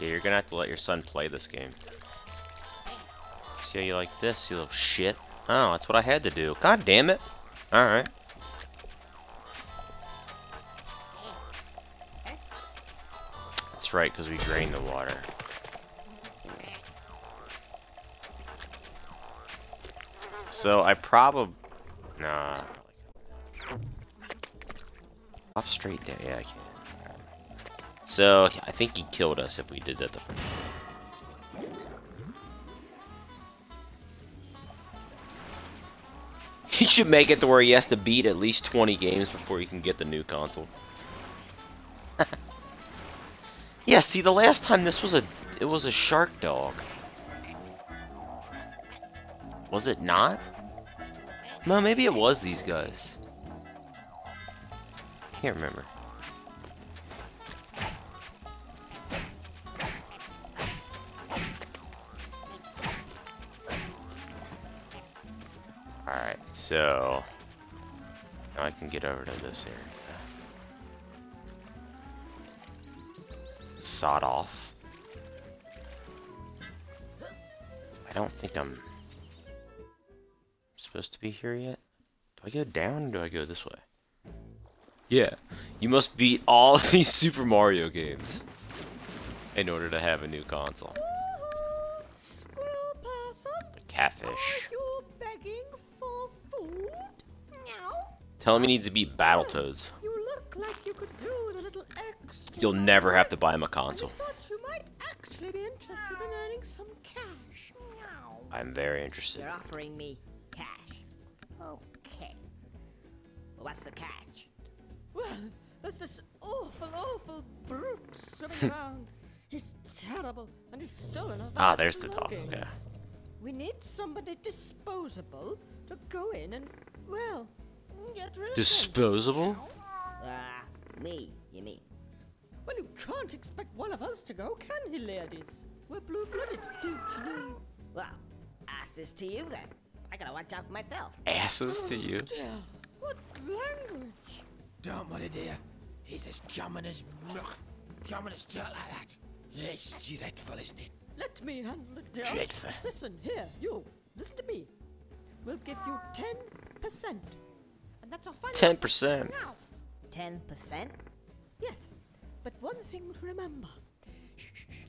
Yeah, you're gonna have to let your son play this game. See how you like this, you little shit? Oh, that's what I had to do. God damn it. Alright. That's right, because we drained the water. So I probably... Nah. Hop straight down. Yeah, I can. So, I think he killed us if we did that the first He should make it to where he has to beat at least 20 games before he can get the new console. yeah, see, the last time this was a... It was a shark dog. Was it not? No, maybe it was these guys. I Can't remember. So... Now I can get over to this area. Sawed off. I don't think I'm supposed to be here yet? Do I go down or do I go this way? Yeah, you must beat all of these Super Mario games in order to have a new console. The catfish. Tell him he needs to beat Battletoads. You look like you could do with a little extra. You'll never have to buy him a console. I thought you might actually be interested in earning some cash. I'm very interested. You're offering me cash. Okay. Well, what's the catch? Well, there's this awful, awful brute swimming around. He's terrible, and he's stolen our Ah, there's the talk, okay. We need somebody disposable to go in and, well, Disposable? Ah, me, you mean? Well, you can't expect one of us to go, can he, ladies? We're blue-blooded, don't you know? Well, asses to you then. I gotta watch out for myself. Asses to you. Dear, what language? Don't worry, dear. He's as common as milk. Common as dirt like that. It's dreadful, isn't it? Let me handle it, dear. Dreadful. Listen, here, you. Listen to me. We'll give you 10%. And that's our final 10%. Now, Ten percent? yes. But one thing to remember.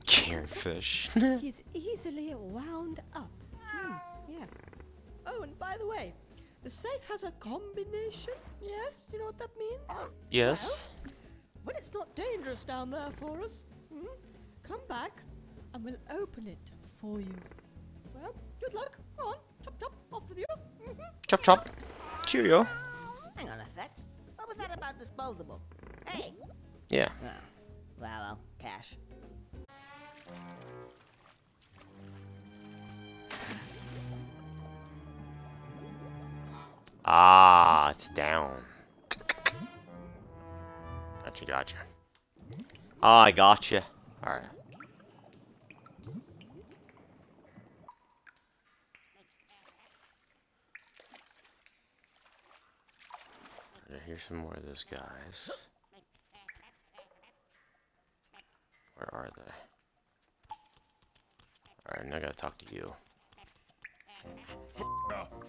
Karen Fish. He's easily wound up. Hmm, yes. Oh, and by the way, the safe has a combination. Yes, you know what that means? yes. When it's not dangerous down there for us, hmm, come back and we'll open it for you. Well, good luck. Go on, chop chop, off with you. Mhm. Chop chop. Cheerio. Hang on a sec. What was that about disposable? Hey. Yeah. Oh, well, well, cash. Ah, it's down. Gotcha, gotcha. Ah, I gotcha. Alright. Here's some more of those guys. Where are they? Alright, now I gotta talk to you.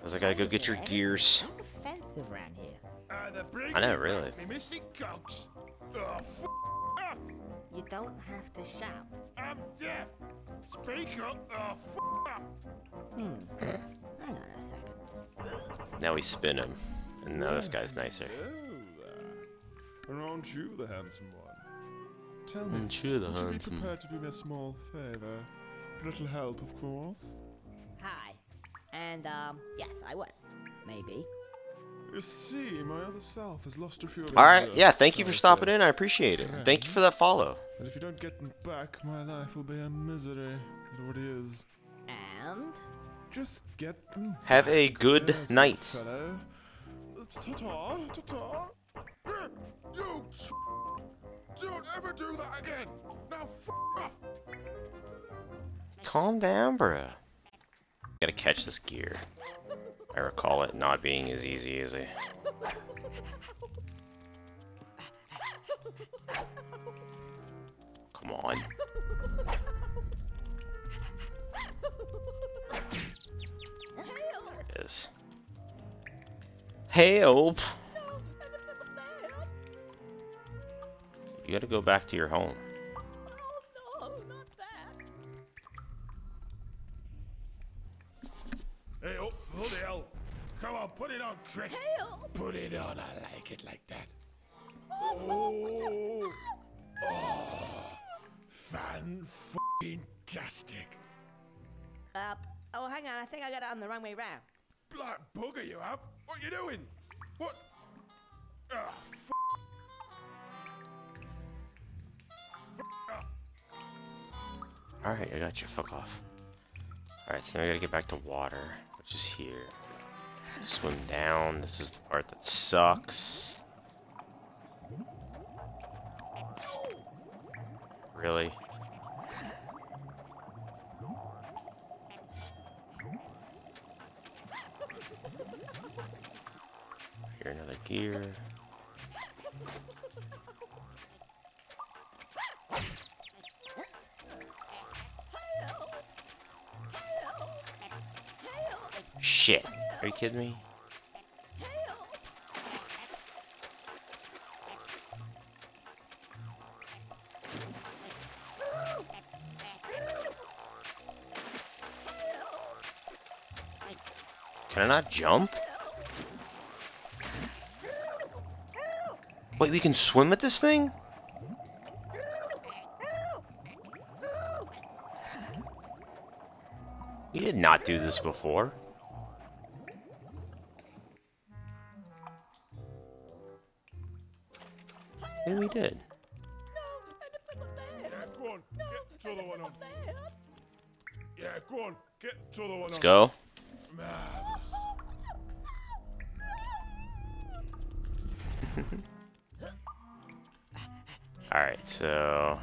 Cause I gotta go get your gears. Offensive around here. Uh, I know, really. Me missing cogs. Oh, f off. You don't have to shout. I'm deaf. Speak up. Oh, f off. Hmm. Hang on a second. Now we spin him. And now this guy's nicer. And aren't you the handsome one? Tell me, Aren't you the would you be prepared to do me a small favor? A little help, of course. Hi. And, um, yes, I would. Maybe. You see, my other self has lost a few. of Alright, uh, yeah, thank you for stopping in. I appreciate it. Thank you for that follow. And if you don't get them back, my life will be a misery. It already is. And? Just get them. Have a good there's night. Uh, Ta-ta, ta-ta. Hey, you Don't ever do that again. Now off. Calm down, bro. Gotta catch this gear. I recall it not being as easy as I. Come on. Is. Help! You gotta go back to your home. Oh no, not that. Hey, oh, bloody hell. Come on, put it on, quick. Help! Put it on. I like it like that. Oh, Fan tastic. Uh, oh, hang on. I think I got it on the wrong way round. black bugger you have. What you doing? What? Ah, f Alright, I got you. Fuck off. Alright, so now we gotta get back to water, which is here. Swim down. This is the part that sucks. Really? Here, another gear. Shit. Are you kidding me? Can I not jump? Wait, we can swim with this thing? We did not do this before. Did. Yeah, go on. Get the other one on. Yeah, go on. Get the other one Let's on. go. Alright, so...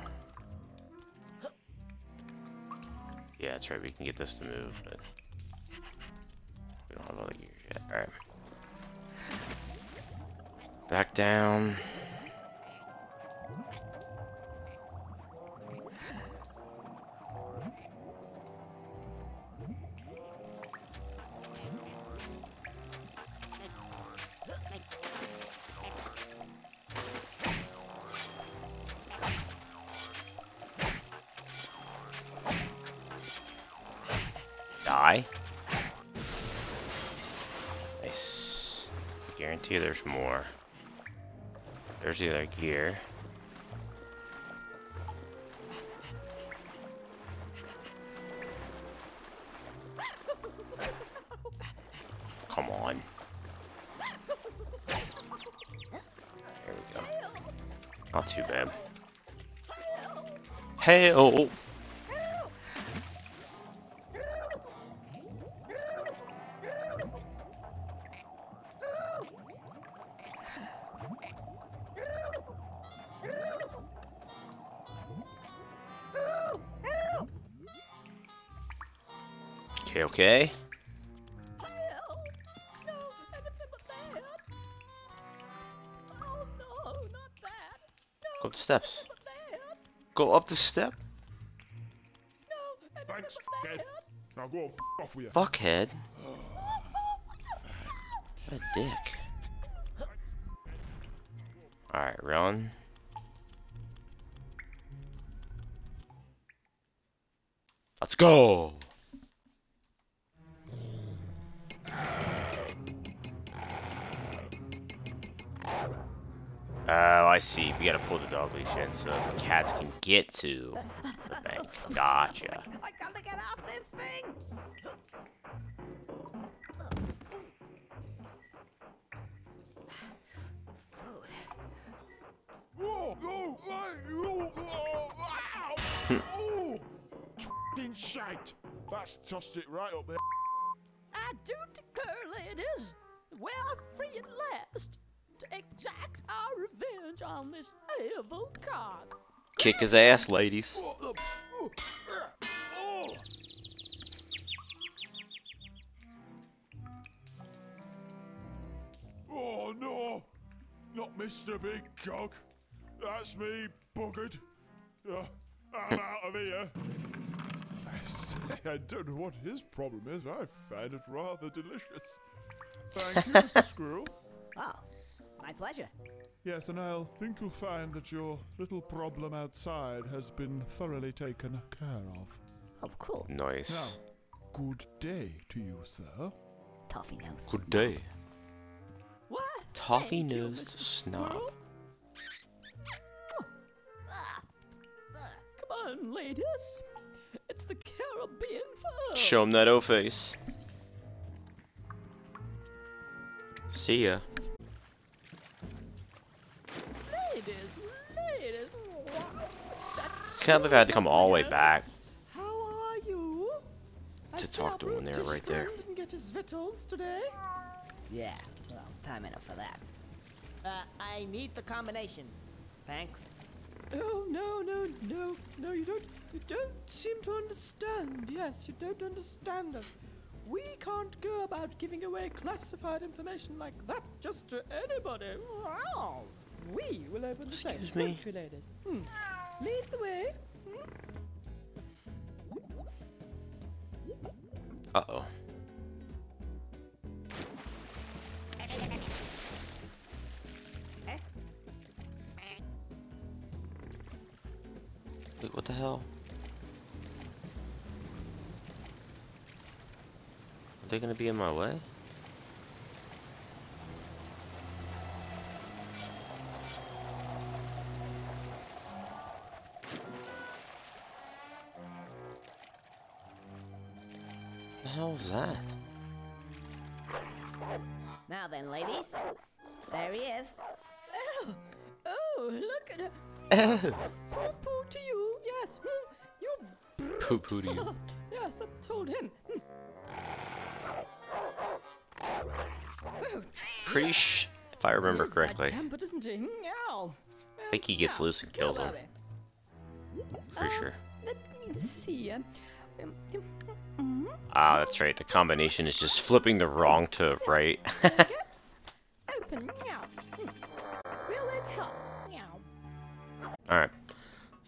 Yeah, that's right, we can get this to move, but... We don't have all the gears yet. Alright. Back down. Guarantee there's more. There's the other gear. Come on. There we go. Not too bad. Hey, oh. Not okay. Go up the steps. Go up the step. Thanks, that. Now go f off with you. Fuckhead. What a dick. Alright, run. Let's go! Oh, I see. We gotta pull the dog leash in so the cats can get to the bank. Gotcha. I gotta get off this thing. Oh, F***ing shite. That's tossed it right up there. I do declare, ladies, we are free at last to exact our revenge on this evil cock. Kick his ass, ladies. The- oh. Oh no, not Mr. Big Cog. That's me, buggered. Uh, of here. I say, I don't know what his problem is. But I find it rather delicious. Thank you, Mr. Squirrel. Oh, my pleasure. Yes, and I'll think you'll find that your little problem outside has been thoroughly taken care of. Oh, cool. Nice. Now, good day to you, sir. Toffee nose. Good day. What? Toffee Thank you, nosed snob. Squirrel. Ladies. It's the Caribbean fur. Show him that O face. See ya. Ladies, ladies. What's that Can't believe I had to come all the way back. How are you? To see talk to him there, right there. friend Didn't get his victuals today. Yeah, well, time enough for that. Uh, I need the combination. Thanks. Oh no no no no! You don't you don't seem to understand. Yes, you don't understand us. We can't go about giving away classified information like that just to anybody. Wow. We will open the safe, Excuse me? won't ladies? Hmm. Are they gonna be in my way? The hell is that? Now then, ladies. There he is. Oh, oh, look at her. Poo poo to you. Yes. hmm, You. Poo poo to you. yes, I told him. Pretty sh- if I remember correctly. bad-tempered, isn't he? Meow. I think he gets loose and kills him. Pretty Uh, sure. Let me see. um, um, um, mm, Ah, that's right. The combination is just flipping the wrong to right. Open. Hmm. Will it help? Alright. So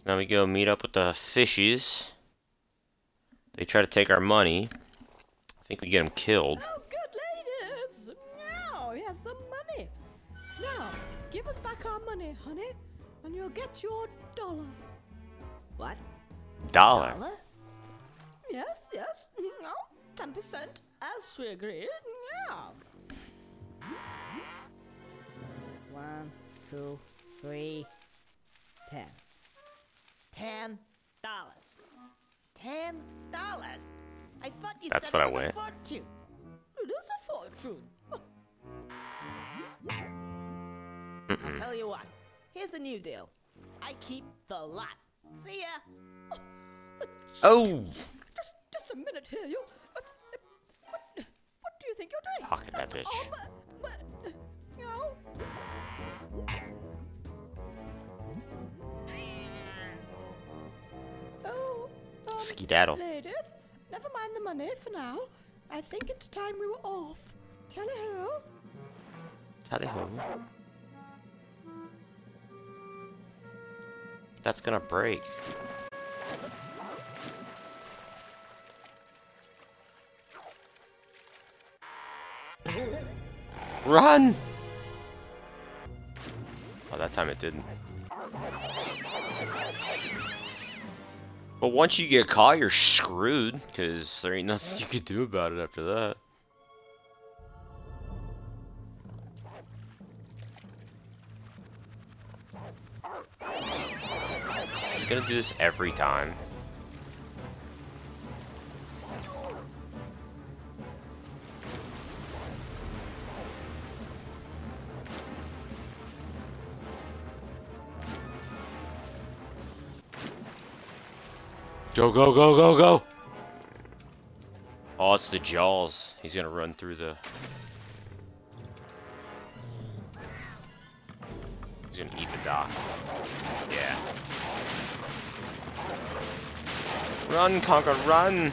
now we go meet up with the fishies. They try to take our money. I think we get them killed. The money. Now, give us back our money, honey, and you'll get your dollar. What? Dollar. Dollar? Yes, yes. No, ten percent, as we agreed. Meow. Mm-hmm. One, two, three, ten. Ten dollars. Ten dollars. I thought you That's said what it I was a win. fortune. It is a fortune. I'll tell you what. Here's the new deal. I keep the lot. See ya. Oh! Just, just a minute here, you. Uh, uh, what, what do you think you're doing? Pocket that bitch. all my- uh, you know. Oh, um, Skedaddle. Ladies, never mind the money for now. I think it's time we were off. Tally ho. Tally ho. That's gonna break. Run! Oh, that time it didn't. But once you get caught, you're screwed, because there ain't nothing you could do about it after that. Gonna do this every time. Go, go, go, go, go! Oh, it's the jaws. He's gonna run through the... He's gonna eat the dock. Yeah. Run, Conker, run!